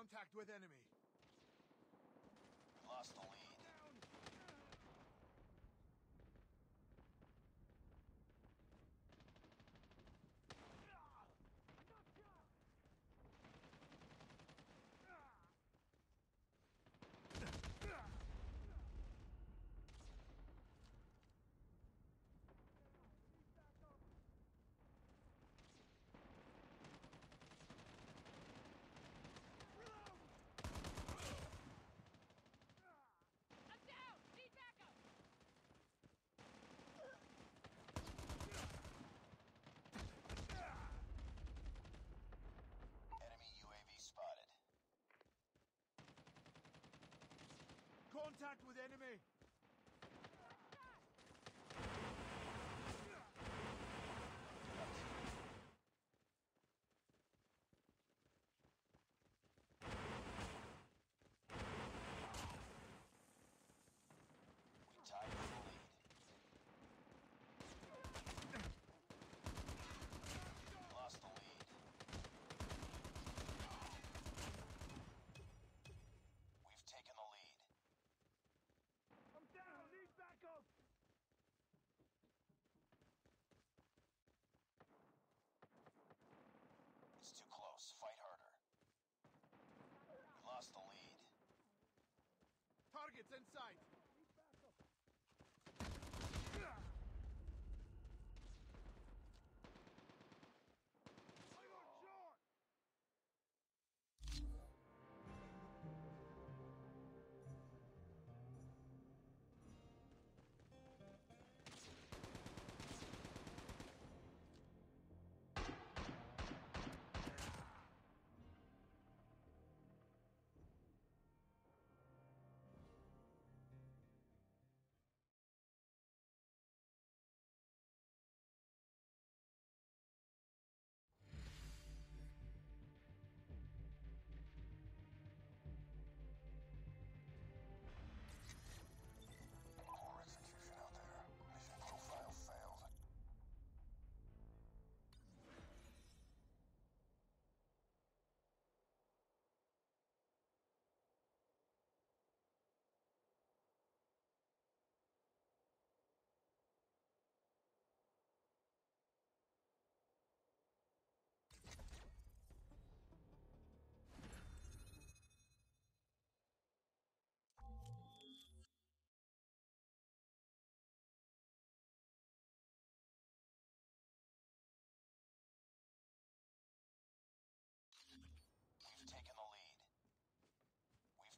contact with enemy. Contact with enemy! targets in sight.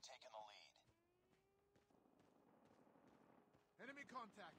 taken the lead. Enemy contact!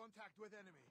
Contact with enemy.